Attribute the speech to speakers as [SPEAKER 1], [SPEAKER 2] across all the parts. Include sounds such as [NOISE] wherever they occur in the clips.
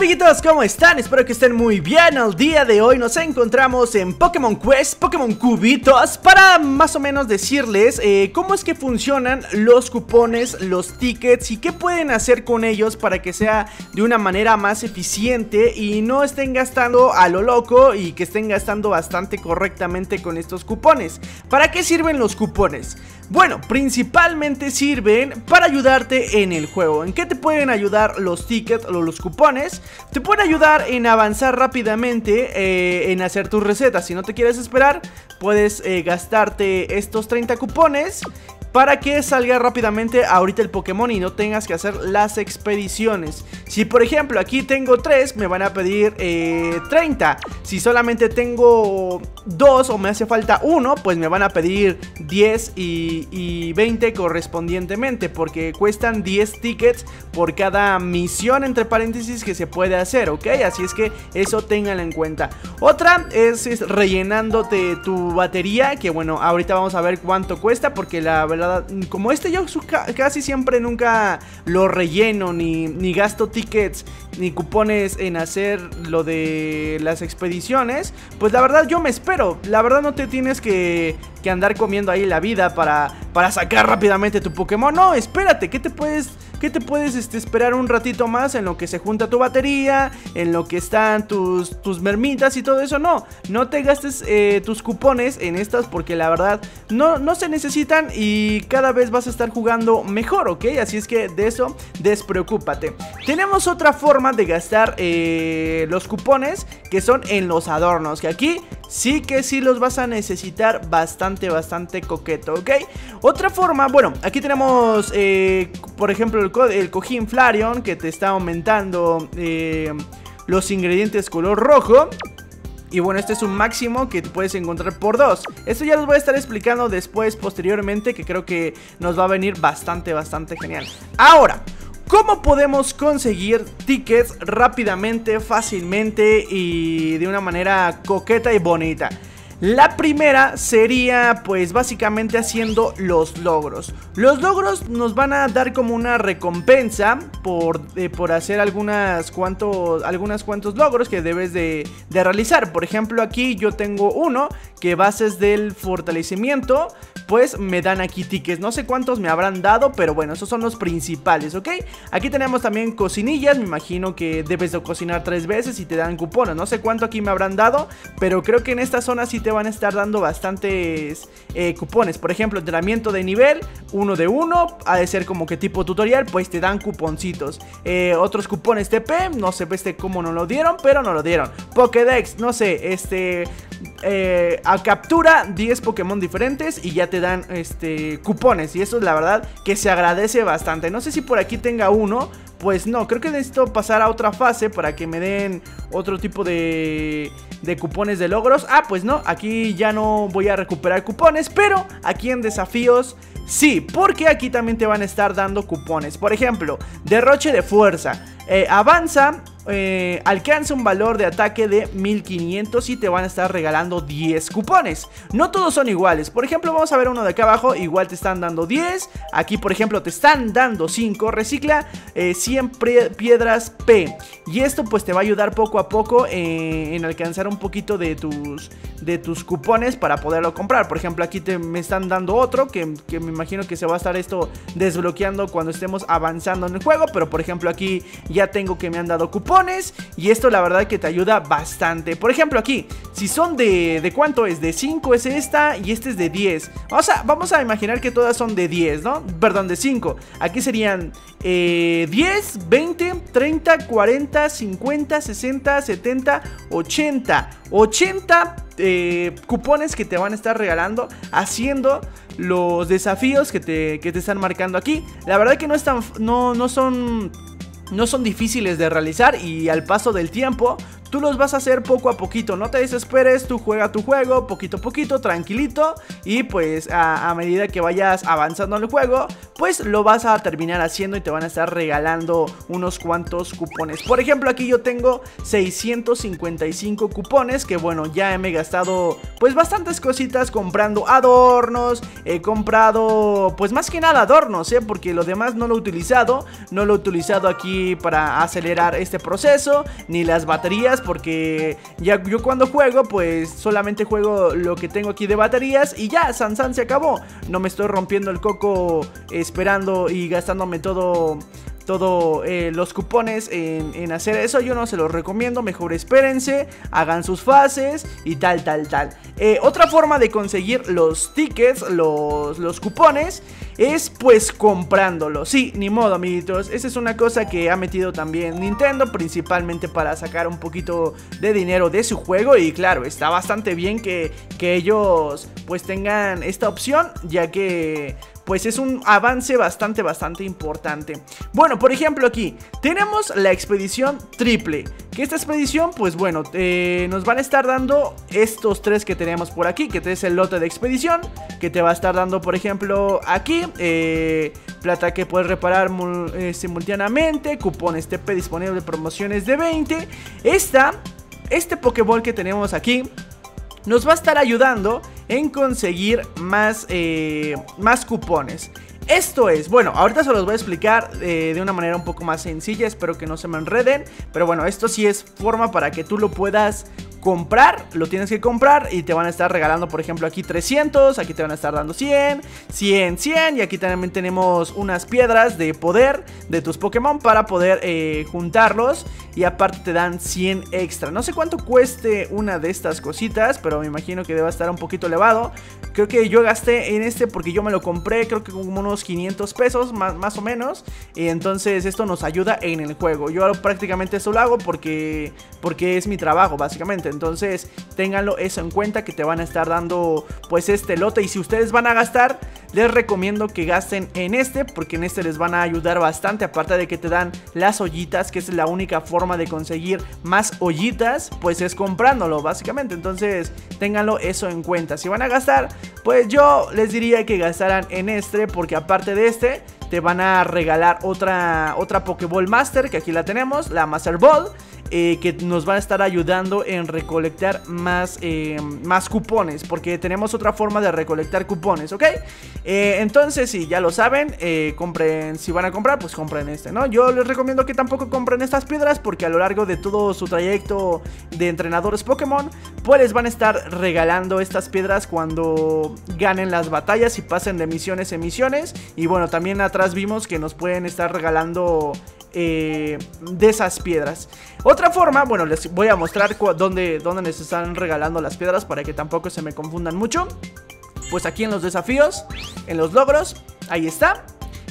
[SPEAKER 1] amiguitos, ¿cómo están? Espero que estén muy bien El día de hoy nos encontramos en Pokémon Quest, Pokémon Cubitos Para más o menos decirles eh, cómo es que funcionan los cupones, los tickets Y qué pueden hacer con ellos para que sea de una manera más eficiente Y no estén gastando a lo loco y que estén gastando bastante correctamente con estos cupones ¿Para qué sirven los cupones? Bueno, principalmente sirven para ayudarte en el juego ¿En qué te pueden ayudar los tickets o los cupones? Te pueden ayudar en avanzar rápidamente eh, en hacer tus recetas Si no te quieres esperar, puedes eh, gastarte estos 30 cupones para que salga rápidamente ahorita el Pokémon y no tengas que hacer las expediciones. Si por ejemplo aquí tengo 3, me van a pedir 30. Eh, si solamente tengo 2 o me hace falta 1, pues me van a pedir 10 y, y 20 correspondientemente, porque cuestan 10 tickets por cada misión entre paréntesis que se puede hacer, ¿ok? Así es que eso ténganlo en cuenta. Otra es, es rellenándote tu batería, que bueno, ahorita vamos a ver cuánto cuesta, porque la como este yo casi siempre nunca lo relleno, ni, ni gasto tickets, ni cupones en hacer lo de las expediciones, pues la verdad yo me espero. La verdad no te tienes que, que andar comiendo ahí la vida para, para sacar rápidamente tu Pokémon. No, espérate, ¿qué te puedes que te puedes este, esperar un ratito más en lo que se junta tu batería, en lo que están tus, tus mermitas y todo eso. No, no te gastes eh, tus cupones en estas porque la verdad no, no se necesitan y cada vez vas a estar jugando mejor, ¿ok? Así es que de eso despreocúpate. Tenemos otra forma de gastar eh, los cupones que son en los adornos, que aquí sí que sí los vas a necesitar bastante, bastante coqueto, ¿ok? Otra forma, bueno, aquí tenemos, eh, por ejemplo, el, el, cojín Flareon que te está aumentando eh, los ingredientes color rojo. Y bueno, este es un máximo que te puedes encontrar por dos. Esto ya los voy a estar explicando después, posteriormente, que creo que nos va a venir bastante, bastante genial. Ahora, ¿Cómo podemos conseguir tickets rápidamente, fácilmente y de una manera coqueta y bonita? La primera sería pues básicamente haciendo los logros. Los logros nos van a dar como una recompensa por, eh, por hacer algunas cuantos, cuantos logros que debes de, de realizar. Por ejemplo aquí yo tengo uno que bases del fortalecimiento pues me dan aquí tickets. No sé cuántos me habrán dado, pero bueno, esos son los principales, ¿ok? Aquí tenemos también cocinillas, me imagino que debes de cocinar tres veces y te dan cupones. No sé cuánto aquí me habrán dado, pero creo que en esta zona sí te van a estar dando bastantes eh, cupones. Por ejemplo, entrenamiento de nivel, uno de uno, ha de ser como que tipo tutorial, pues te dan cuponcitos. Eh, otros cupones TP, no sé este cómo no lo dieron, pero no lo dieron. Pokédex, no sé, este... Eh, a captura 10 Pokémon diferentes y ya te dan este cupones. Y eso es la verdad que se agradece bastante. No sé si por aquí tenga uno. Pues no, creo que necesito pasar a otra fase para que me den otro tipo de, de cupones de logros. Ah, pues no, aquí ya no voy a recuperar cupones, pero aquí en desafíos sí, porque aquí también te van a estar dando cupones. Por ejemplo, derroche de fuerza. Eh, avanza eh, alcanza un valor de ataque de 1500 y te van a estar regalando 10 cupones. No todos son iguales. Por ejemplo, vamos a ver uno de acá abajo. Igual te están dando 10. Aquí, por ejemplo, te están dando 5. Recicla eh, 100 piedras P. Y esto pues te va a ayudar poco a poco eh, en alcanzar un poquito de tus, de tus cupones para poderlo comprar. Por ejemplo, aquí te, me están dando otro que, que me imagino que se va a estar esto desbloqueando cuando estemos avanzando en el juego. Pero por ejemplo, aquí ya tengo que me han dado cupones y esto la verdad que te ayuda bastante. Por ejemplo aquí, si son de, ¿de cuánto es? De 5 es esta y este es de 10. Vamos a, vamos a imaginar que todas son de 10, ¿no? Perdón, de 5. Aquí serían 10, 20, 30, 40, 50, 60, 70, 80. 80 cupones que te van a estar regalando haciendo los desafíos que te, que te están marcando aquí. La verdad que no, están, no, no son no son difíciles de realizar y al paso del tiempo tú los vas a hacer poco a poquito, no te desesperes, tú juega tu juego poquito a poquito, tranquilito y pues a, medida que vayas avanzando en el juego, pues lo vas a terminar haciendo y te van a estar regalando unos cuantos cupones. Por ejemplo, aquí yo tengo 655 cupones que bueno, ya me he gastado pues bastantes cositas comprando adornos, he comprado pues más que nada adornos, ¿eh? porque lo demás no lo he utilizado, no lo he utilizado aquí para acelerar este proceso, ni las baterías, porque ya yo cuando juego pues solamente juego lo que tengo aquí de baterías y ya, Sansan se acabó, no me estoy rompiendo el coco esperando y gastándome todo todos eh, los cupones en, hacer eso. Yo no se los recomiendo. Mejor espérense, hagan sus fases y tal, tal, tal. Eh, otra forma de conseguir los tickets, los, los cupones, es pues comprándolos. Sí, ni modo, amiguitos. Esa es una cosa que ha metido también Nintendo, principalmente para sacar un poquito de dinero de su juego. Y claro, está bastante bien que, que ellos pues tengan esta opción, ya que pues es un avance bastante, bastante importante. Bueno, por ejemplo aquí tenemos la expedición triple. Que esta expedición, pues bueno, eh, nos van a estar dando estos tres que tenemos por aquí. Que es el lote de expedición. Que te va a estar dando, por ejemplo, aquí. Eh, plata que puedes reparar eh, simultáneamente. Cupones TP disponible, promociones de 20. Esta, este Pokéball que tenemos aquí nos va a estar ayudando en conseguir más, eh, más cupones. Esto es, bueno, ahorita se los voy a explicar eh, de una manera un poco más sencilla, espero que no se me enreden, pero bueno, esto sí es forma para que tú lo puedas comprar, lo tienes que comprar y te van a estar regalando, por ejemplo, aquí 300, aquí te van a estar dando 100, 100, 100 y aquí también tenemos unas piedras de poder de tus Pokémon para poder eh, juntarlos y aparte te dan 100 extra. No sé cuánto cueste una de estas cositas, pero me imagino que debe estar un poquito elevado. Creo que yo gasté en este porque yo me lo compré, creo que como unos 500 pesos más, más o menos. Y entonces esto nos ayuda en el juego. Yo prácticamente eso lo hago porque, porque es mi trabajo, básicamente. Entonces, ténganlo eso en cuenta que te van a estar dando pues este lote. Y si ustedes van a gastar, les recomiendo que gasten en este porque en este les van a ayudar bastante. Aparte de que te dan las ollitas, que es la única forma de conseguir más ollitas, pues es comprándolo básicamente. Entonces, ténganlo eso en cuenta. Si van a gastar, pues yo les diría que gastaran en este porque aparte de este te van a regalar otra, otra Pokéball Master, que aquí la tenemos, la Master Ball. Eh, que nos va a estar ayudando en recolectar más, eh, más cupones, porque tenemos otra forma de recolectar cupones, ¿ok? Eh, entonces, si ya lo saben, compren, si van a comprar, pues compren este, ¿no? Yo les recomiendo que tampoco compren estas piedras, porque a lo largo de todo su trayecto de entrenadores Pokémon, pues les van a estar regalando estas piedras cuando ganen las batallas y pasen de misiones en misiones. Y bueno, también atrás vimos que nos pueden estar regalando de esas piedras. Otra forma, bueno, les voy a mostrar dónde, dónde les están regalando las piedras para que tampoco se me confundan mucho. Pues aquí en los desafíos, en los logros, ahí está.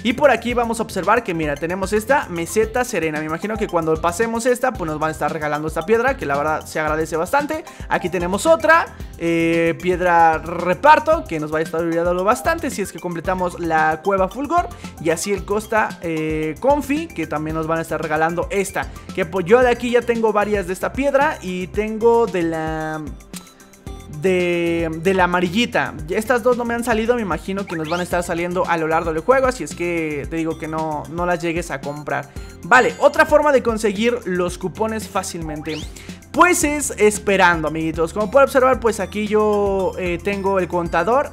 [SPEAKER 1] Y por aquí vamos a observar que mira, tenemos esta meseta serena. Me imagino que cuando pasemos esta, pues nos van a estar regalando esta piedra Que la verdad se agradece bastante. Aquí tenemos otra, eh, piedra reparto Que nos va a estar ayudando bastante si es que completamos la cueva fulgor Y así el costa eh, confi Que también nos van a estar regalando esta. Que pues yo de aquí ya tengo varias de esta piedra Y tengo de la de, la amarillita. Estas dos no me han salido, me imagino que nos van a estar saliendo a lo largo del juego, así es que te digo que no, no las llegues a comprar. Vale, otra forma de conseguir los cupones fácilmente. Pues es esperando, amiguitos. Como pueden observar, pues aquí yo eh, tengo el contador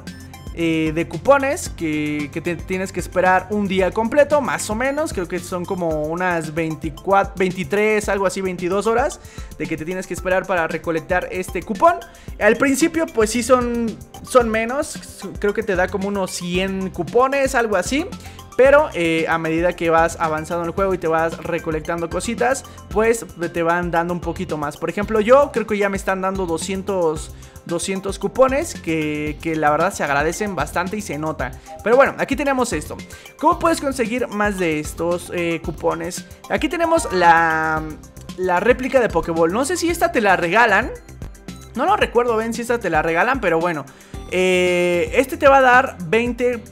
[SPEAKER 1] eh, de cupones que, te tienes que esperar un día completo, más o menos. Creo que son como unas 24, 23, algo así, 22 horas de que te tienes que esperar para recolectar este cupón. Al principio, pues sí son, son menos. Creo que te da como unos 100 cupones, algo así. Pero eh, a medida que vas avanzando en el juego y te vas recolectando cositas, pues te van dando un poquito más. Por ejemplo, yo creo que ya me están dando 200, 200 cupones que, la verdad se agradecen bastante y se nota. Pero bueno, aquí tenemos esto. ¿Cómo puedes conseguir más de estos eh, cupones? Aquí tenemos la, la réplica de Pokéball. No sé si esta te la regalan. No lo recuerdo bien si esta te la regalan, pero bueno. Eh, este te va a dar 20,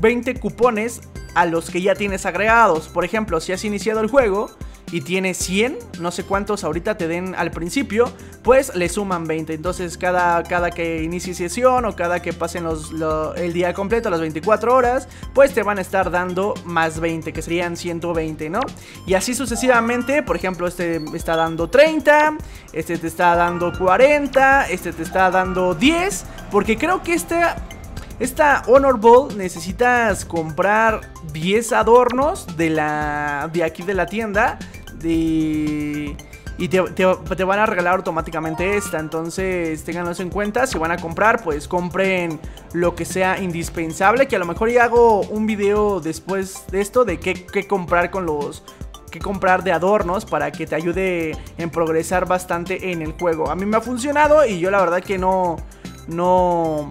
[SPEAKER 1] 20 cupones a los que ya tienes agregados. Por ejemplo, si has iniciado el juego y tiene 100, no sé cuántos ahorita te den al principio, pues le suman 20. Entonces cada, cada que inicie sesión o cada que pasen los, el día completo, las 24 horas, pues te van a estar dando más 20, que serían 120, ¿no? Y así sucesivamente, por ejemplo, este está dando 30, este te está dando 40, este te está dando 10, porque creo que este esta Honor Ball necesitas comprar 10 adornos de la de aquí de la tienda de, y te, te, van a regalar automáticamente esta. Entonces, ténganlos en cuenta. Si van a comprar, pues compren lo que sea indispensable. Que a lo mejor ya hago un video después de esto de qué, qué comprar con los que comprar de adornos para que te ayude en progresar bastante en el juego. A mí me ha funcionado y yo la verdad que no no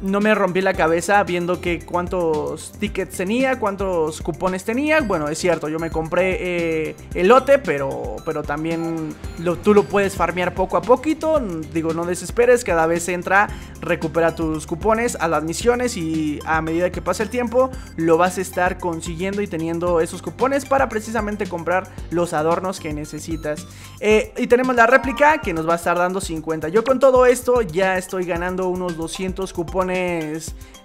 [SPEAKER 1] no me rompí la cabeza viendo que cuántos tickets tenía, cuántos cupones tenía. Bueno, es cierto, yo me compré eh, el lote, pero, pero también lo, tú lo puedes farmear poco a poquito. Digo, no desesperes, cada vez entra, recupera tus cupones a las misiones y a medida que pase el tiempo lo vas a estar consiguiendo y teniendo esos cupones para precisamente comprar los adornos que necesitas. Eh, y tenemos la réplica que nos va a estar dando 50. Yo con todo esto ya estoy ganando unos 200 cupones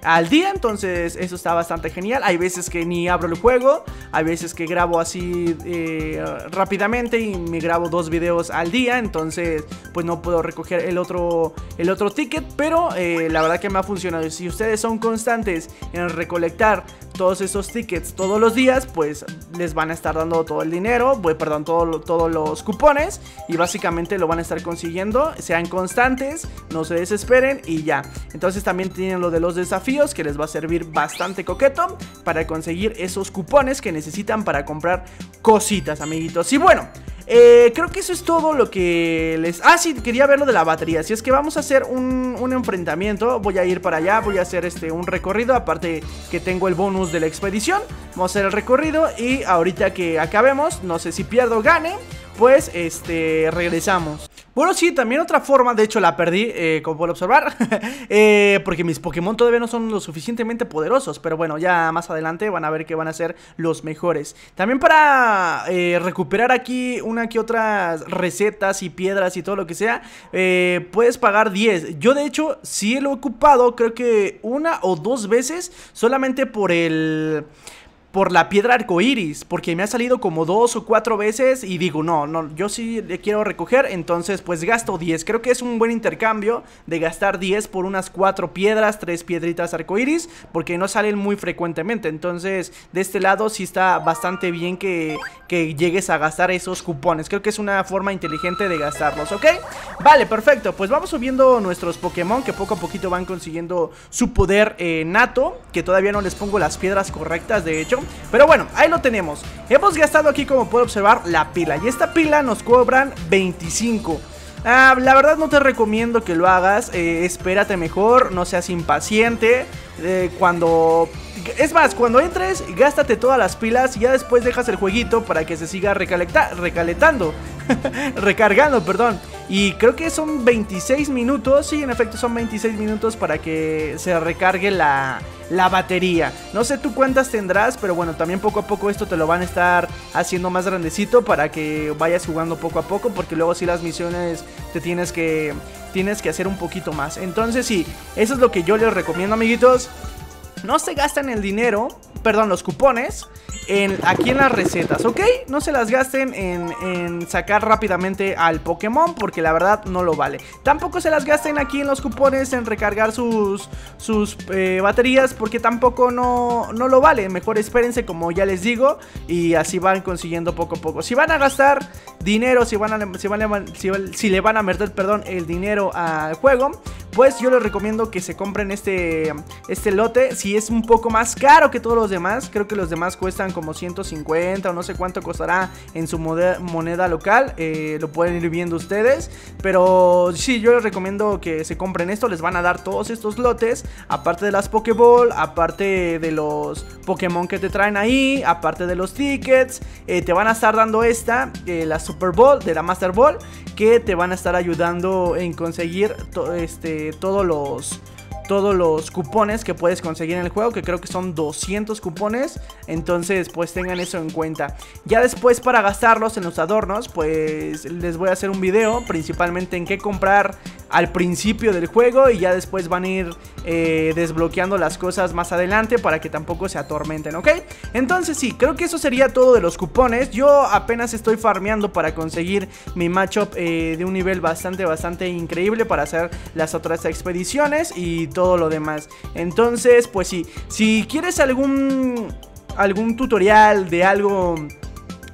[SPEAKER 1] al día, entonces eso está bastante genial. Hay veces que ni abro el juego, hay veces que grabo así eh, rápidamente y me grabo dos videos al día, entonces pues no puedo recoger el otro, el otro ticket, pero eh, la verdad que me ha funcionado. Si ustedes son constantes en recolectar todos esos tickets todos los días, pues les van a estar dando todo el dinero, pues, perdón, todos los cupones y básicamente lo van a estar consiguiendo. Sean constantes, no se desesperen y ya. Entonces también tienen lo de los desafíos que les va a servir bastante coqueto para conseguir esos cupones que necesitan para comprar cositas, amiguitos. Y bueno, eh, creo que eso es todo lo que les... Ah, sí, quería ver lo de la batería. Si es que vamos a hacer un, un, enfrentamiento, voy a ir para allá, voy a hacer este un recorrido. Aparte que tengo el bonus de la expedición. Vamos a hacer el recorrido y ahorita que acabemos, no sé si pierdo o gane, pues este regresamos. Bueno, sí, también otra forma, de hecho la perdí, eh, como puedo observar, [LAUGHS] eh, porque mis Pokémon todavía no son lo suficientemente poderosos, pero bueno, ya más adelante van a ver que van a ser los mejores. También para eh, recuperar aquí una que otras recetas y piedras y todo lo que sea, puedes pagar 10. Yo de hecho sí lo he ocupado, creo que una o dos veces, solamente por el por la piedra arcoiris, porque me ha salido como dos o cuatro veces y digo, no, no, yo sí le quiero recoger, entonces pues gasto 10. Creo que es un buen intercambio de gastar 10 por unas cuatro piedras, tres piedritas arcoiris, porque no salen muy frecuentemente. Entonces, de este lado sí está bastante bien que, que llegues a gastar esos cupones. Creo que es una forma inteligente de gastarlos, ¿ok? Vale, perfecto. Pues vamos subiendo nuestros Pokémon que poco a poquito van consiguiendo su poder eh, nato, que todavía no les pongo las piedras correctas, de hecho. Pero bueno, ahí lo tenemos. Hemos gastado aquí, como puedo observar, la pila. Y esta pila nos cobran 25 ah, La verdad no te recomiendo que lo hagas. Eh, Espérate mejor, no seas impaciente. Eh, Cuando... Es más, cuando entres, gástate todas las pilas y ya después dejas el jueguito para que se siga recaletando. [LAUGHS] Recargando, perdón. Y creo que son 26 minutos, sí, en efecto son 26 minutos para que se recargue la, la batería. No sé tú cuántas tendrás, pero bueno, también poco a poco esto te lo van a estar haciendo más grandecito para que vayas jugando poco a poco, porque luego si las misiones te tienes que tienes que hacer un poquito más. Entonces sí, eso es lo que yo les recomiendo, amiguitos. No se gastan el dinero, perdón, los cupones aquí en las recetas, ¿ok? No se las gasten en, sacar rápidamente al Pokémon porque la verdad no lo vale. Tampoco se las gasten aquí en los cupones en recargar sus, sus eh, baterías porque tampoco no, no lo vale. Mejor espérense como ya les digo y así van consiguiendo poco a poco. Si van a gastar dinero, si, van a, si, si le van a meter perdón, el dinero al juego, pues yo les recomiendo que se compren este, este lote. Si es un poco más caro que todos los demás, creo que los demás cuestan como 150 o no sé cuánto costará en su moneda local. Eh, lo pueden ir viendo ustedes. Pero sí, yo les recomiendo que se compren esto. Les van a dar todos estos lotes. Aparte de las Pokéball, aparte de los Pokémon que te traen ahí, aparte de los tickets. Eh, te van a estar dando esta, eh, la Super Bowl, de la Master Ball. Que te van a estar ayudando en conseguir este, todos los todos los cupones que puedes conseguir en el juego, que creo que son 200 cupones, entonces pues tengan eso en cuenta. Ya después para gastarlos en los adornos, pues les voy a hacer un video principalmente en qué comprar al principio del juego y ya después van a ir eh, desbloqueando las cosas más adelante para que tampoco se atormenten, ¿ok? Entonces sí, creo que eso sería todo de los cupones. Yo apenas estoy farmeando para conseguir mi matchup eh, de un nivel bastante, bastante increíble para hacer las otras expediciones y todo lo demás. Entonces, pues sí, si quieres algún, algún tutorial de algo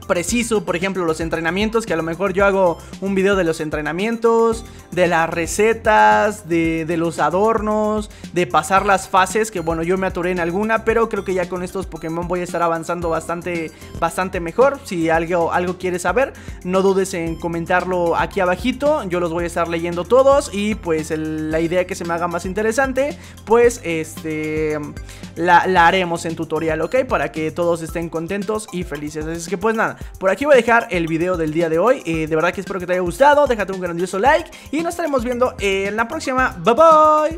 [SPEAKER 1] preciso, por ejemplo los entrenamientos, que a lo mejor yo hago un video de los entrenamientos, de las recetas, de, los adornos, de pasar las fases, que bueno, yo me atoré en alguna, pero creo que ya con estos Pokémon voy a estar avanzando bastante, bastante mejor. Si algo, algo quieres saber, no dudes en comentarlo aquí abajito, yo los voy a estar leyendo todos y pues la idea que se me haga más interesante, pues este, la, la haremos en tutorial, ¿ok? Para que todos estén contentos y felices. Así que pues nada, por aquí voy a dejar el video del día de hoy. Eh, de verdad que espero que te haya gustado. Déjate un grandioso like y nos estaremos viendo en la próxima. Bye bye.